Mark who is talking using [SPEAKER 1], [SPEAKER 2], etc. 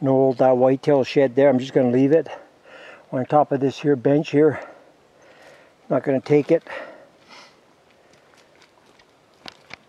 [SPEAKER 1] an old uh, whitetail shed there. I'm just going to leave it on top of this here bench here. Not going to take it.